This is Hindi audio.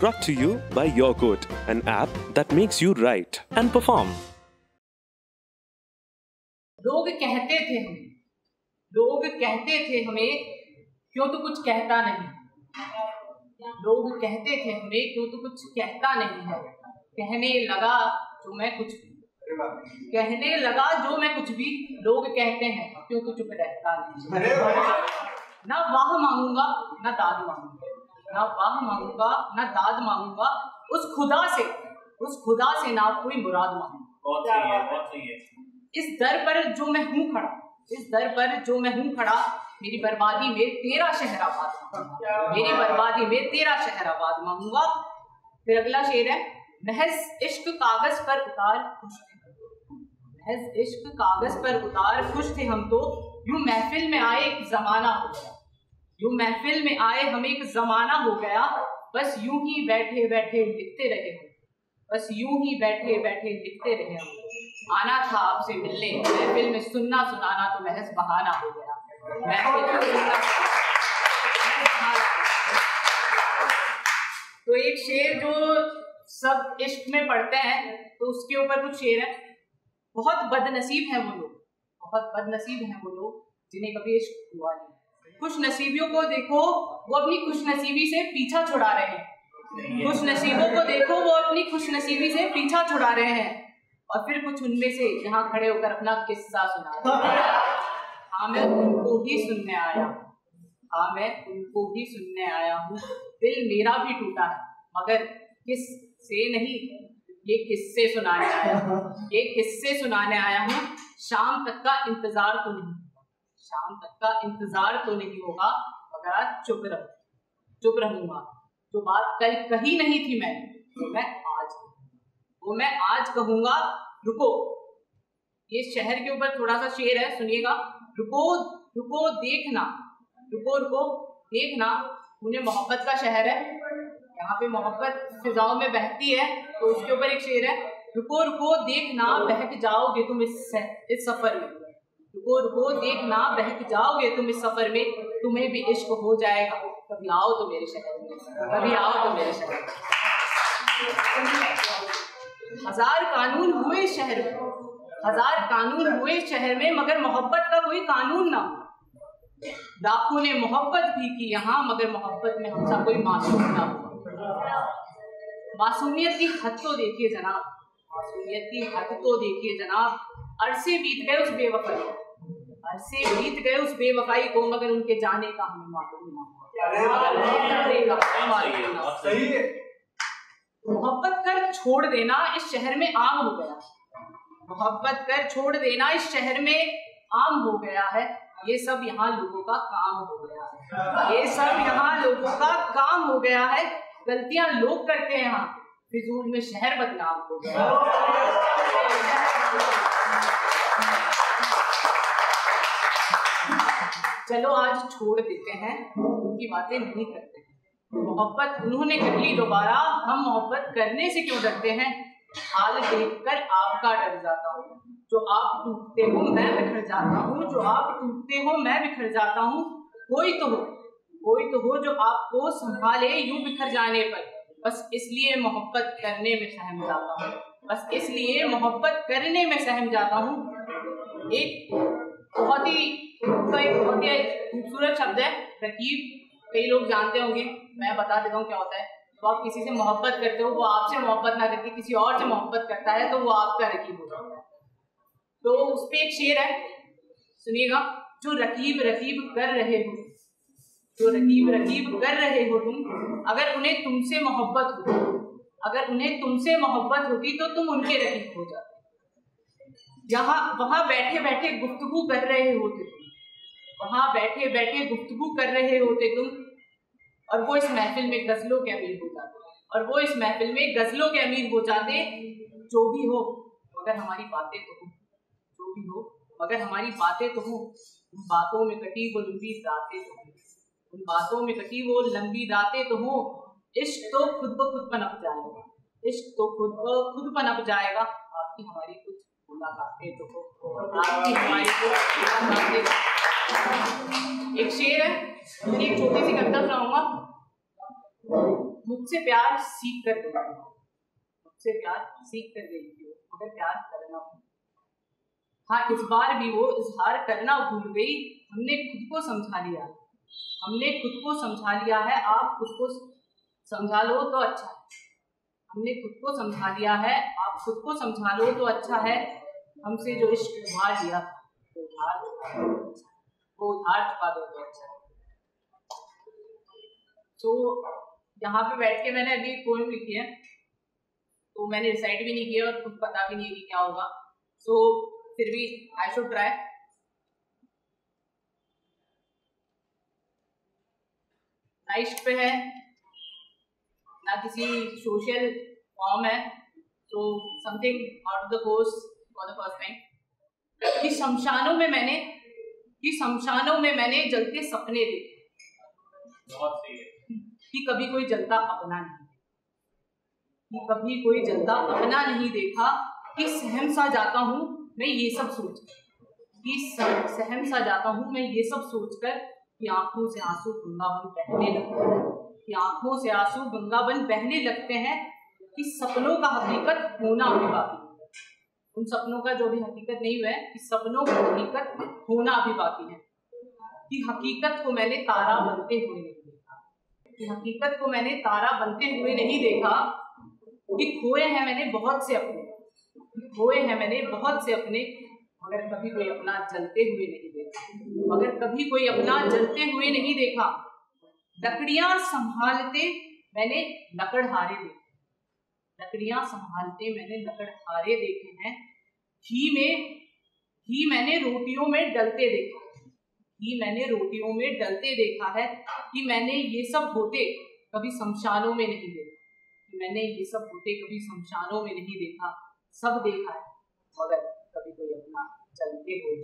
Brought to you by Your Good, an app that makes you write and perform. लोग कहते थे हमें। लोग कहते थे हमें क्यों तो कुछ कहता नहीं? लोग कहते थे हमें क्यों तो कुछ कहता नहीं है? कहने लगा जो मैं कुछ भी। कहने लगा जो मैं कुछ भी लोग कहते हैं क्यों तो चुप रहता नहीं? ना वाह मांगूँगा ना दाद मांगूँगा। ना वाह मांगूँगा ना दाद मांगूँगा उस खुदा से उस खुदा से ना कोई मुराद मांगूँगा। इस दर पर जो मैं हूँ खड़ा इस दर पर जो मैं हूँ खड़ा मेरी बर्बादी में तेरा शहराबाद मेरी बर्बादी में तेरा शहराबाद मांगूँगा। फिर अगला शेर है महज इश्क कागज़ पर उतार खुश थे महज इश्क कागज़ पर उतार खुश थे हम तो यूँ महफिल में आए जमाना हो गया। यूँ महफिल में आए, हमें एक जमाना हो गया। बस यूँ ही बैठे बैठे लिखते रहे हम। बस यूँ ही बैठे बैठे लिखते रहे हम। आना था आपसे मिलने। महफिल में सुनना, सुनाना तो महज बहाना हो गया। महफिल तो एक शेर जो सब इश्क में पढ़ते हैं तो उसके ऊपर कुछ शेर है। बहुत बदनसीब है वो लोग। बहुत बदनसीब है वो लोग, जिन्हें कभी इश्क हुआ नहीं। खुश नसीबियों को देखो वो अपनी खुश नसीबी से पीछा छुड़ा रहे हैं। खुश नसीबों को देखो वो अपनी खुश नसीबी से पीछा छुड़ा रहे हैं। और फिर कुछ उनमें से यहाँ खड़े होकर अपना किस्सा सुना हाँ। मैं उनको ही सुनने आया हाँ। मैं उनको ही सुनने आया हूँ। दिल मेरा भी टूटा है मगर किस से नहीं ये किस्से सुनाने आया हूँ। ये किस्से सुनाने आया हूँ। शाम तक का इंतज़ार तो नहीं। शाम तक का इंतज़ार तो नहीं होगा। मगर आज चुप रह, चुप रहूँगा जो बात कल कही नहीं थी मैं, वो मैं आज वो मैं आज कहूँगा, रुको। ये शहर के ऊपर थोड़ा सा शेर है, सुनिएगा। रुको रुको, देखना। रुको रुको, देखना। उन्हें मोहब्बत का शहर है। यहाँ पे मोहब्बत फिजाओं में बहती है तो उसके ऊपर एक शेर है। रुको रुको, देखना, बहक जाओगे तुम इस इस सफ़र में। रुको रुको देखना बहक जाओगे तुम इस सफ़र में, तुम्हें भी इश्क हो जाएगा। कभी आओ तो मेरे शहर में, कभी आओ तो मेरे शहर हज़ार कानून हुए शहर में, हज़ार कानून हुए शहर में, मगर मोहब्बत का कोई कानून ना। लाखों ने मोहब्बत भी की यहाँ, मगर मोहब्बत में हमसा कोई मासूम ना मासूमियत की हद तो देखिए जनाब, मासूमियत की हद तो देखिए जनाब। अरसे बीत गए उस बेवफा से बीत गए उस बेवफाई को मगर उनके जाने का हमें मालूम मोहब्बत कर छोड़ देना इस शहर में आम हो गया। मोहब्बत कर छोड़ देना इस शहर में आम हो गया है। ये सब यहाँ लोगों का काम हो गया है। ये सब यहाँ लोगों का काम हो गया है। गलतियाँ लोग करते हैं। यहाँ फिजूल में शहर बदनाम हो गया। चलो आज छोड़ देते हैं, उनकी बातें नहीं करते मोहब्बत उन्होंने कर ली, दोबारा हम मोहब्बत करने से क्यों डरते हैं? हाल देखकर आपका डर जाता हूँ। जो आप टूटते हो, मैं बिखर जाता हूँ। जो आप टूटते हो, मैं बिखर जाता हूँ। कोई तो हो, कोई तो हो जो आपको संभाले यूँ बिखर जाने पर। बस इसलिए मोहब्बत करने में सहम जाता हूँ। बस इसलिए मोहब्बत करने में सहम जाता हूँ। एक बहुत ही तो एक बहुत ही खूबसूरत शब्द है, रकीब। कई लोग जानते होंगे, मैं बता देता हूँ क्या होता है। तो आप किसी से मोहब्बत करते हो, वो आपसे मोहब्बत ना करके किसी और से मोहब्बत करता है तो वो आपका रकीब हो जाता है। तो उस पर एक शेर है, सुनिएगा, जो रकीब रकीब कर रहे हो, जो रकीब रकीब कर रहे हो तुम, अगर उन्हें तुमसे मोहब्बत हो अगर उन्हें तुमसे मोहब्बत होती तो तुम उनके रकीब हो जाते। जहाँ, वहाँ बैठे बैठे गुफ्तगु कर रहे होते वहाँ बैठे बैठे गुफ्तगु कर रहे होते तुम। और वो इस महफिल में गजलों के अमीर हो जाते। और वो इस महफिल में गजलों के अमीर हो जाते, जो भी हो, मगर हमारी बातें तो हो। जो भी हो, मगर हमारी बातें तो हो। उन बातों में कटी वो लंबी दाते तो हो। उन बातों में कटी वो लंबी दाते तो हो। इश्क तो खुद ब खुद पनप जाएगा। इश्क तो खुद ब खुद पनप जाएगा। आपकी हमारी कुछ एक शेर है, एक छोटी सी कविता सुनाऊँगा। मुझसे प्यार सीख कर गई मुझसे प्यार सीख कर गई हो, मगर प्यार करना हाँ इस बार भी वो इजहार करना भूल गई। हमने खुद को समझा लिया। हमने खुद को समझा लिया है, आप खुद को समझा लो तो अच्छा हमने खुद को समझा लिया है, आप खुद को समझा लो तो अच्छा है। हमसे जो इश्क उधार लिया वो उधार वो उधार चुका दो तो अच्छा तो यहाँ पे बैठ के मैंने अभी पोएम लिखी है। तो मैंने डिसाइड भी नहीं किया और कुछ पता भी नहीं कि क्या होगा। सो फिर भी आई शुड ट्राई ना पे है, ना किसी सोशल फॉर्म है। तो something out of the course for the first time कि शमशानों में मैंने कि शमशानों में मैंने जलते सपने देखे। बहुत सही है। कि कभी कोई जलता अपना नहीं कि कभी कोई जलता अपना नहीं देखा कि सहम सा जाता हूँ मैं ये सब सोच कि सहम सा जाता हूँ मैं ये सब सोचकर कि आँखों से आँसू गंगाबन बहने लगते हैं। कि आँखों से आँसू गंगाबन बहने लगते हैं कि सपनों का हकीकत होना भी बाकी उन सपनों का जो भी हकीकत नहीं हुआ है, कि सपनों का हकीकत होना भी बाकी है। कि हकीकत को मैंने तारा बनते हुए नहीं देखा। कि हकीकत को मैंने तारा बनते हुए नहीं देखा, कि खोए हैं मैंने बहुत से अपने, खोए हैं मैंने बहुत से अपने, मगर कभी कोई अपना जलते हुए नहीं देखा। मगर कभी कोई अपना जलते हुए नहीं देखा। लकड़ियाँ संभालते मैंने लकड़हारे देखे। लकड़ियाँ संभालते मैंने लकड़हारे देखे हैं। घी में, घी मैंने रोटियों में डलते देखा घी मैंने रोटियों में डलते देखा है कि मैंने ये सब होते कभी शमशानों में नहीं देखा। कि मैंने ये सब होते कभी शमशानों में नहीं देखा। सब देखा है, मगर कभी कोई अपना चलते हुए।